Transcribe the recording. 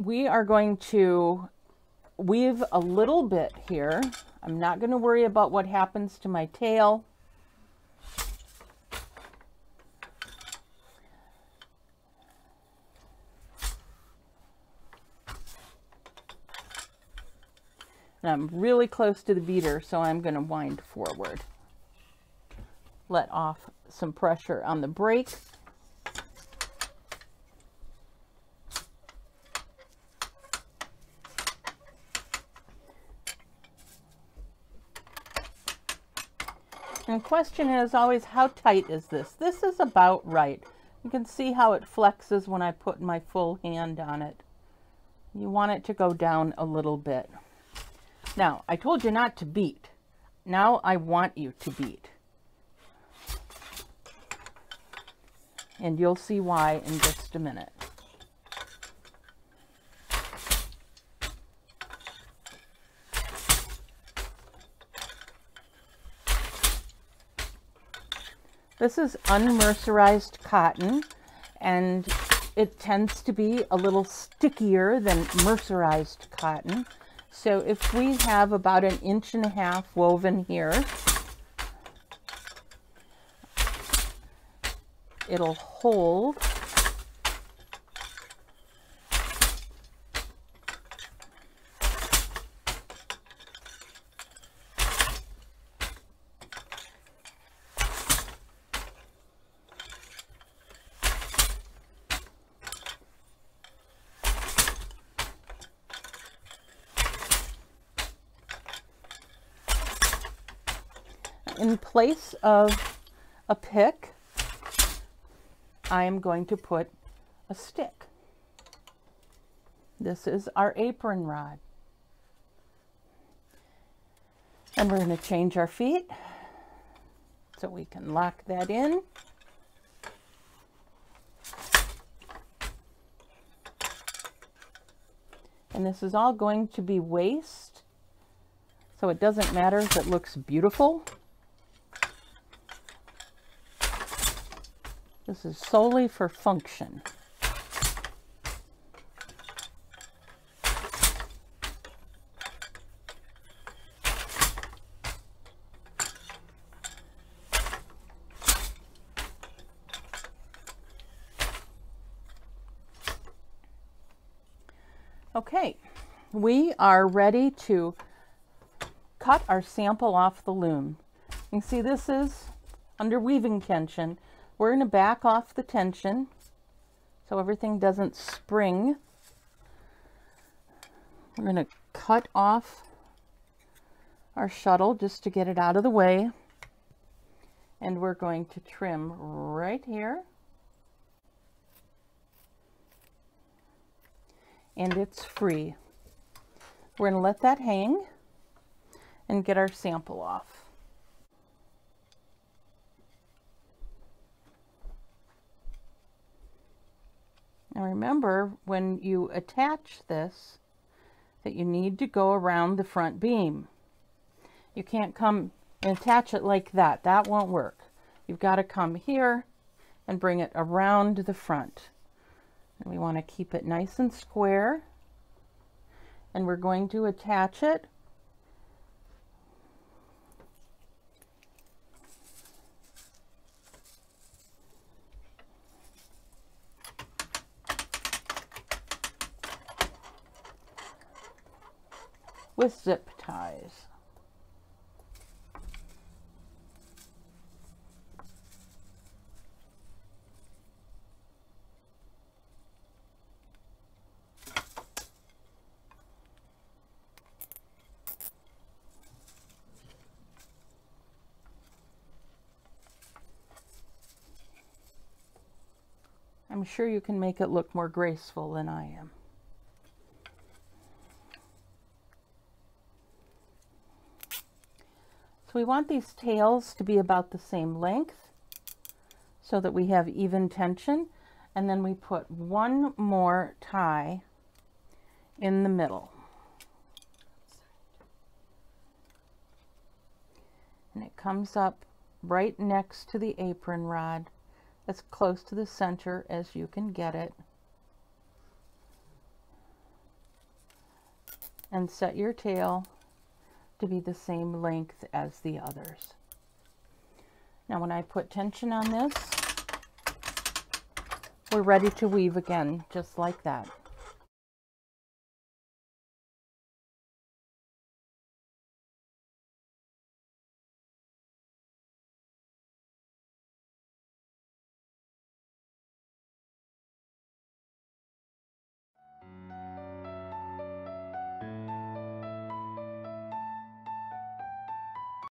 we are going to weave a little bit here. I'm not going to worry about what happens to my tail. And I'm really close to the beater, so I'm going to wind forward. Let off some pressure on the brake. And question is always, how tight is this? This is about right. You can see how it flexes when I put my full hand on it. You want it to go down a little bit. Now, I told you not to beat. Now I want you to beat. And you'll see why in just a minute. This is unmercerized cotton and it tends to be a little stickier than mercerized cotton. So if we have about an inch and a half woven here, it'll hold in place of a pick, I am going to put a stick. This is our apron rod. And we're going to change our feet so we can lock that in. And this is all going to be waste, so it doesn't matter if it looks beautiful. This is solely for function. Okay, we are ready to cut our sample off the loom. You can see this is under weaving tension. We're going to back off the tension so everything doesn't spring. We're going to cut off our shuttle just to get it out of the way. And we're going to trim right here. and it's free. We're going to let that hang and get our sample off. Now remember when you attach this that you need to go around the front beam. You can't come and attach it like that. That won't work. You've got to come here and bring it around the front. And we want to keep it nice and square. And we're going to attach it with zip ties. I'm sure you can make it look more graceful than I am. So we want these tails to be about the same length so that we have even tension. And then we put one more tie in the middle. And it comes up right next to the apron rod as close to the center as you can get it. and set your tail to be the same length as the others. Now when I put tension on this, we're ready to weave again, just like that.